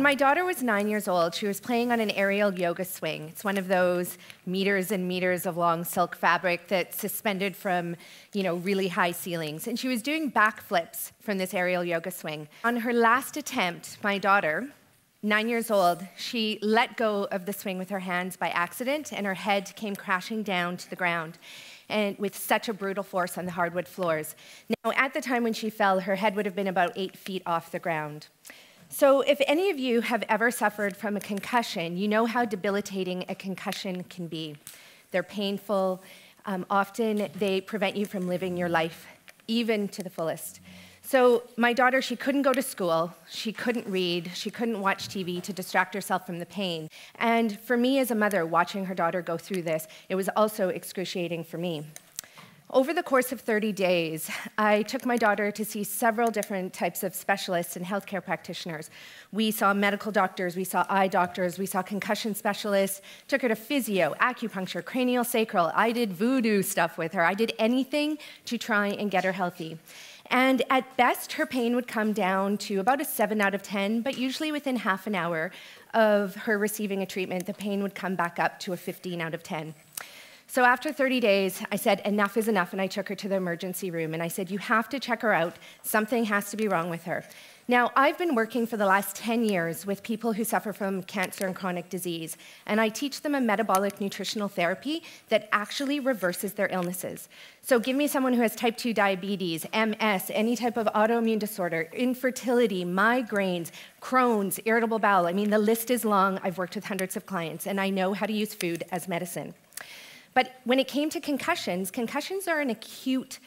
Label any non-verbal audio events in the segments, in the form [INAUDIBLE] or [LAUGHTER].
When my daughter was nine years old, she was playing on an aerial yoga swing. It's one of those meters and meters of long silk fabric that's suspended from, you know, really high ceilings. And she was doing backflips from this aerial yoga swing. On her last attempt, my daughter, nine years old, she let go of the swing with her hands by accident, and her head came crashing down to the ground and with such a brutal force on the hardwood floors. Now, at the time when she fell, her head would have been about eight feet off the ground. So, if any of you have ever suffered from a concussion, you know how debilitating a concussion can be. They're painful. Um, often, they prevent you from living your life, even to the fullest. So, my daughter, she couldn't go to school, she couldn't read, she couldn't watch TV to distract herself from the pain. And for me as a mother, watching her daughter go through this, it was also excruciating for me. Over the course of 30 days, I took my daughter to see several different types of specialists and healthcare practitioners. We saw medical doctors, we saw eye doctors, we saw concussion specialists, took her to physio, acupuncture, cranial sacral. I did voodoo stuff with her. I did anything to try and get her healthy. And at best, her pain would come down to about a 7 out of 10, but usually within half an hour of her receiving a treatment, the pain would come back up to a 15 out of 10. So after 30 days, I said, enough is enough, and I took her to the emergency room. And I said, you have to check her out. Something has to be wrong with her. Now, I've been working for the last 10 years with people who suffer from cancer and chronic disease, and I teach them a metabolic nutritional therapy that actually reverses their illnesses. So, give me someone who has type 2 diabetes, MS, any type of autoimmune disorder, infertility, migraines, Crohn's, irritable bowel. I mean, the list is long. I've worked with hundreds of clients, and I know how to use food as medicine. But when it came to concussions, concussions are an acute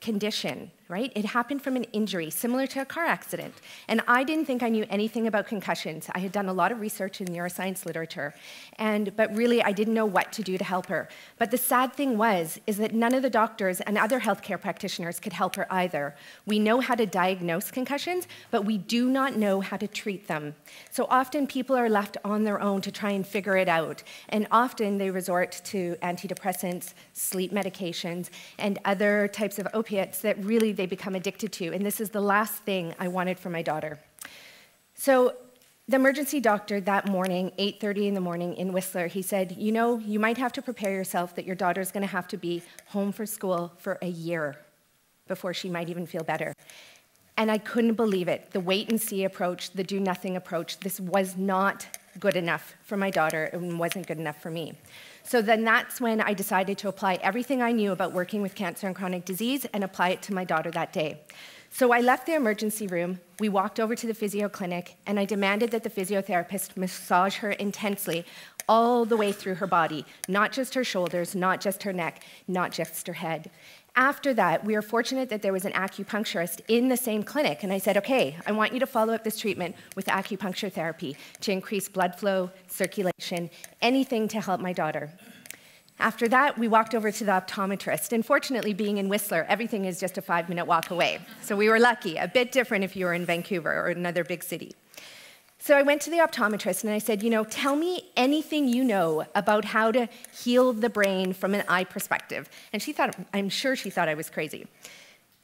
condition right? It happened from an injury, similar to a car accident. And I didn't think I knew anything about concussions. I had done a lot of research in neuroscience literature, and, but really I didn't know what to do to help her. But the sad thing was, is that none of the doctors and other healthcare practitioners could help her either. We know how to diagnose concussions, but we do not know how to treat them. So often people are left on their own to try and figure it out. And often they resort to antidepressants, sleep medications, and other types of opiates that really they become addicted to. And this is the last thing I wanted for my daughter. So the emergency doctor that morning, 8:30 in the morning in Whistler, he said, "You know, you might have to prepare yourself that your daughter's going to have to be home for school for a year before she might even feel better." And I couldn't believe it. The wait and see approach, the do nothing approach, this was not good enough for my daughter and wasn't good enough for me. So then that's when I decided to apply everything I knew about working with cancer and chronic disease and apply it to my daughter that day. So I left the emergency room, we walked over to the physio clinic, and I demanded that the physiotherapist massage her intensely all the way through her body, not just her shoulders, not just her neck, not just her head. After that, we were fortunate that there was an acupuncturist in the same clinic, and I said, okay, I want you to follow up this treatment with acupuncture therapy to increase blood flow, circulation, anything to help my daughter. After that, we walked over to the optometrist. And fortunately, being in Whistler, everything is just a five minute walk away. So we were lucky, a bit different if you were in Vancouver or another big city. So I went to the optometrist and I said, you know, tell me anything you know about how to heal the brain from an eye perspective. And she thought, I'm sure she thought I was crazy.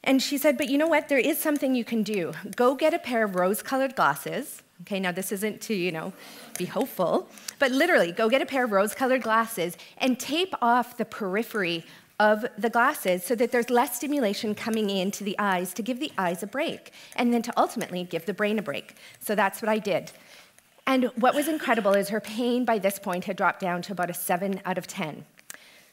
And she said, but you know what? There is something you can do. Go get a pair of rose colored glasses. Okay, now this isn't to, you know, be hopeful, but literally go get a pair of rose colored glasses and tape off the periphery of the glasses so that there's less stimulation coming into the eyes to give the eyes a break and then to ultimately give the brain a break. So that's what I did. And what was incredible is her pain by this point had dropped down to about a 7 out of 10.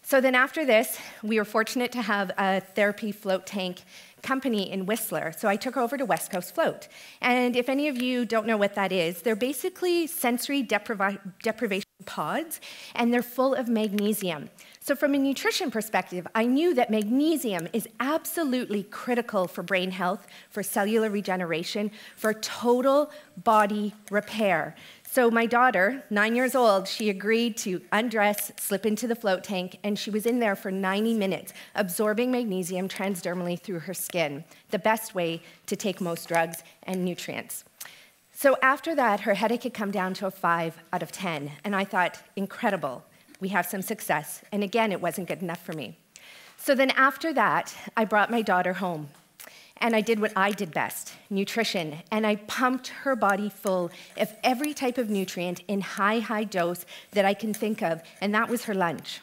So then after this, we were fortunate to have a therapy float tank company in Whistler. So I took her over to West Coast Float. And if any of you don't know what that is, they're basically sensory depriva deprivation pods, and they're full of magnesium. So, from a nutrition perspective, I knew that magnesium is absolutely critical for brain health, for cellular regeneration, for total body repair. So, my daughter, nine years old, she agreed to undress, slip into the float tank, and she was in there for 90 minutes, absorbing magnesium transdermally through her skin, the best way to take most drugs and nutrients. So, after that, her headache had come down to a 5 out of 10, and I thought, incredible we have some success. And again, it wasn't good enough for me. So then after that, I brought my daughter home. And I did what I did best nutrition. And I pumped her body full of every type of nutrient in high, high dose that I can think of. And that was her lunch.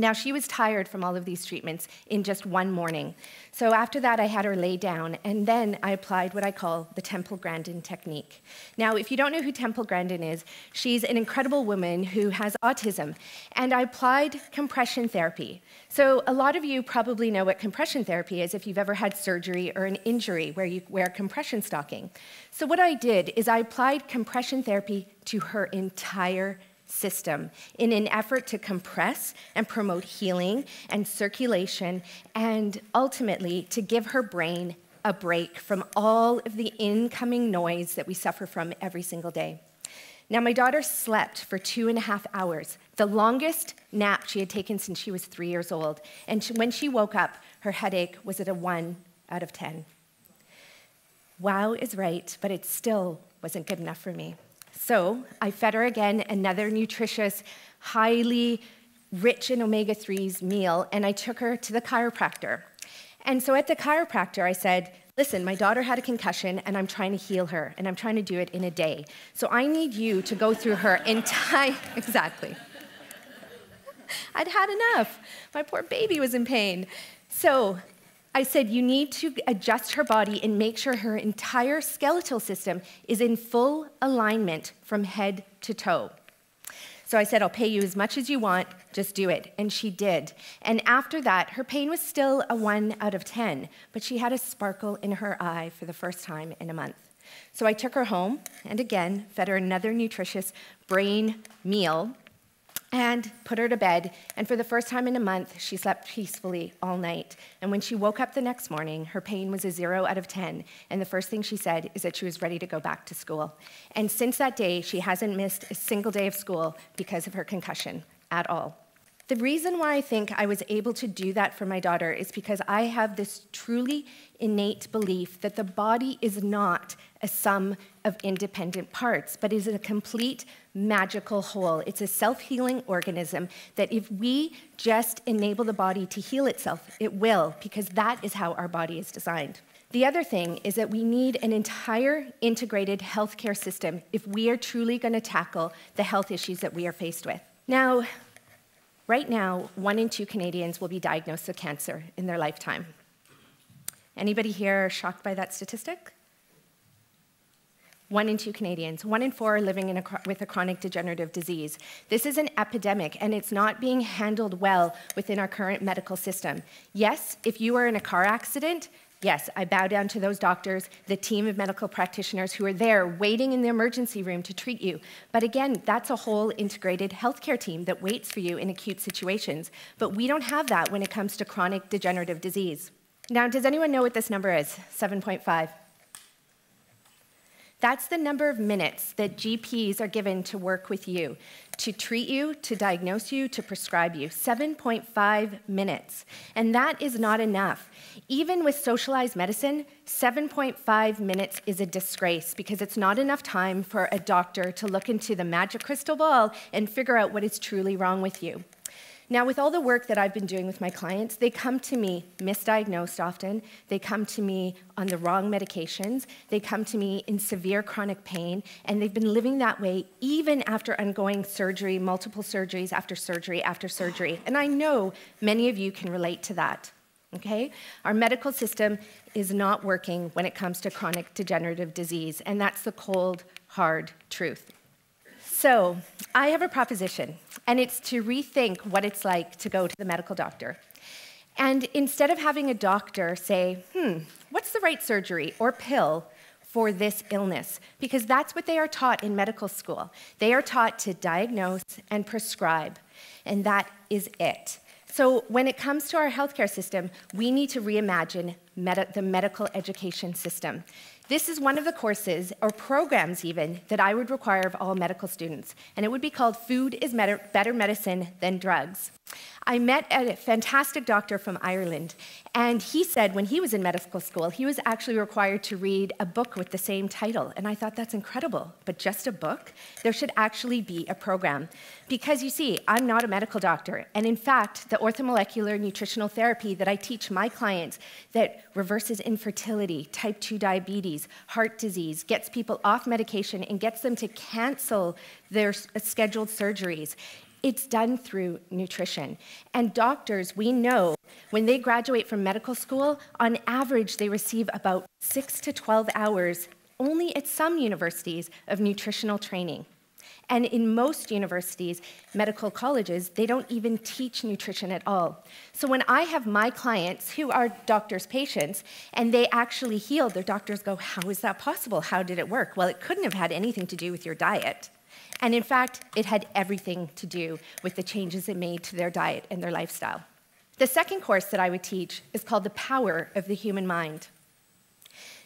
Now, she was tired from all of these treatments in just one morning. So after that, I had her lay down, and then I applied what I call the Temple Grandin technique. Now, if you don't know who Temple Grandin is, she's an incredible woman who has autism, and I applied compression therapy. So a lot of you probably know what compression therapy is if you've ever had surgery or an injury where you wear compression stocking. So what I did is I applied compression therapy to her entire system in an effort to compress and promote healing and circulation, and ultimately to give her brain a break from all of the incoming noise that we suffer from every single day. Now, my daughter slept for two and a half hours, the longest nap she had taken since she was three years old. And when she woke up, her headache was at a one out of 10. Wow is right, but it still wasn't good enough for me. So I fed her again another nutritious, highly rich in omega 3s meal, and I took her to the chiropractor. And so at the chiropractor, I said, Listen, my daughter had a concussion, and I'm trying to heal her, and I'm trying to do it in a day. So I need you to go through her [LAUGHS] entire. [LAUGHS] exactly. I'd had enough. My poor baby was in pain. So I said, you need to adjust her body and make sure her entire skeletal system is in full alignment from head to toe. So I said, I'll pay you as much as you want, just do it. And she did. And after that, her pain was still a one out of 10, but she had a sparkle in her eye for the first time in a month. So I took her home and again fed her another nutritious brain meal and put her to bed. And for the first time in a month, she slept peacefully all night. And when she woke up the next morning, her pain was a zero out of 10. And the first thing she said is that she was ready to go back to school. And since that day, she hasn't missed a single day of school because of her concussion at all. The reason why I think I was able to do that for my daughter is because I have this truly innate belief that the body is not a sum of independent parts, but is a complete magical whole. It's a self healing organism that if we just enable the body to heal itself, it will, because that is how our body is designed. The other thing is that we need an entire integrated healthcare system if we are truly going to tackle the health issues that we are faced with. Now, Right now, one in two Canadians will be diagnosed with cancer in their lifetime. Anybody here shocked by that statistic? One in two Canadians, one in four are living a, with a chronic degenerative disease. This is an epidemic, and it's not being handled well within our current medical system. Yes, if you are in a car accident, Yes, I bow down to those doctors, the team of medical practitioners who are there waiting in the emergency room to treat you. But again, that's a whole integrated healthcare team that waits for you in acute situations. But we don't have that when it comes to chronic degenerative disease. Now, does anyone know what this number is? 7.5. That's the number of minutes that GPs are given to work with you, to treat you, to diagnose you, to prescribe you. 7.5 minutes. And that is not enough. Even with socialized medicine, 7.5 minutes is a disgrace because it's not enough time for a doctor to look into the magic crystal ball and figure out what is truly wrong with you. Now, with all the work that I've been doing with my clients, they come to me misdiagnosed often. They come to me on the wrong medications. They come to me in severe chronic pain, and they've been living that way even after undergoing surgery, multiple surgeries after surgery after surgery. And I know many of you can relate to that. Okay? Our medical system is not working when it comes to chronic degenerative disease, and that's the cold, hard truth. So, I have a proposition, and it's to rethink what it's like to go to the medical doctor. And instead of having a doctor say, hmm, what's the right surgery or pill for this illness? Because that's what they are taught in medical school. They are taught to diagnose and prescribe, and that is it. So, when it comes to our healthcare system, we need to reimagine med the medical education system. This is one of the courses, or programs even, that I would require of all medical students, and it would be called Food is Better Medicine Than Drugs. I met a fantastic doctor from Ireland, and he said when he was in medical school, he was actually required to read a book with the same title. And I thought that's incredible, but just a book? There should actually be a program. Because you see, I'm not a medical doctor, and in fact, the orthomolecular nutritional therapy that I teach my clients that reverses infertility, type 2 diabetes, heart disease, gets people off medication, and gets them to cancel their scheduled surgeries it's done through nutrition. And doctors, we know, when they graduate from medical school, on average, they receive about 6 to 12 hours, only at some universities, of nutritional training. And in most universities, medical colleges, they don't even teach nutrition at all. So when I have my clients who are doctors' patients and they actually heal, their doctors go, How is that possible? How did it work? Well, it couldn't have had anything to do with your diet. And in fact, it had everything to do with the changes it made to their diet and their lifestyle. The second course that I would teach is called The Power of the Human Mind.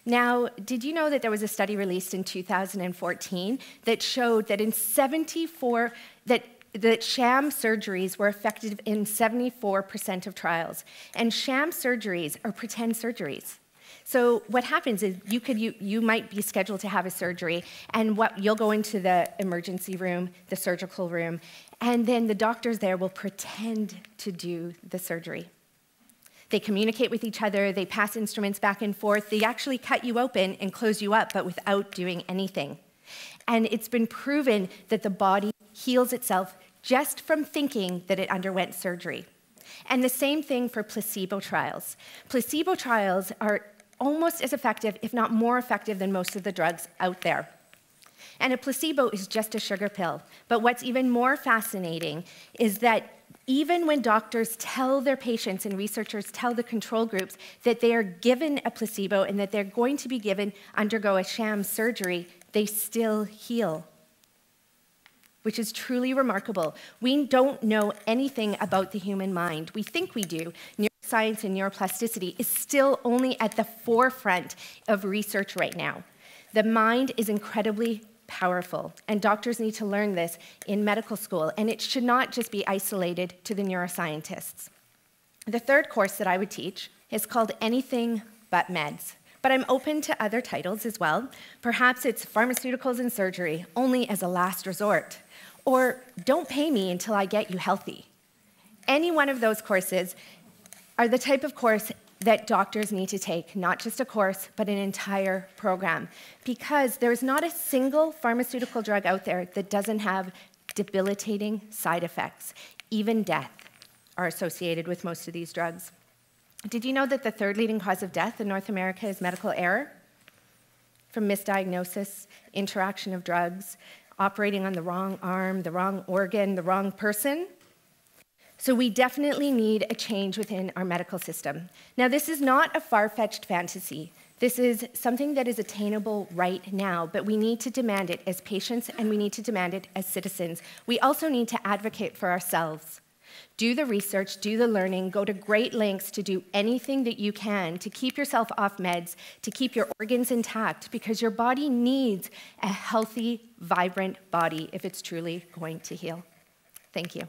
Now, did you know that there was a study released in 2014 that showed that in 74 that that sham surgeries were effective in 74% of trials. And sham surgeries are pretend surgeries. So what happens is you could you, you might be scheduled to have a surgery, and what you'll go into the emergency room, the surgical room, and then the doctors there will pretend to do the surgery. They communicate with each other, they pass instruments back and forth, they actually cut you open and close you up, but without doing anything. And it's been proven that the body heals itself just from thinking that it underwent surgery. And the same thing for placebo trials. Placebo trials are almost as effective, if not more effective, than most of the drugs out there. And a placebo is just a sugar pill. But what's even more fascinating is that even when doctors tell their patients and researchers tell the control groups that they are given a placebo and that they're going to be given undergo a sham surgery, they still heal, which is truly remarkable. We don't know anything about the human mind. We think we do Neuroscience and neuroplasticity is still only at the forefront of research right now. The mind is incredibly powerful, and doctors need to learn this in medical school, and it should not just be isolated to the neuroscientists. The third course that I would teach is called Anything But Meds, but I'm open to other titles as well. Perhaps it's Pharmaceuticals and Surgery, only as a last resort, or Don't Pay Me Until I Get You Healthy. Any one of those courses are the type of course that doctors need to take, not just a course, but an entire program. Because there's not a single pharmaceutical drug out there that doesn't have debilitating side effects. Even death are associated with most of these drugs. Did you know that the third leading cause of death in North America is medical error? From misdiagnosis, interaction of drugs, operating on the wrong arm, the wrong organ, the wrong person, so we definitely need a change within our medical system. Now, this is not a far-fetched fantasy. This is something that is attainable right now, but we need to demand it as patients and we need to demand it as citizens. We also need to advocate for ourselves. Do the research, do the learning, go to great lengths to do anything that you can to keep yourself off meds, to keep your organs intact, because your body needs a healthy, vibrant body if it's truly going to heal. Thank you.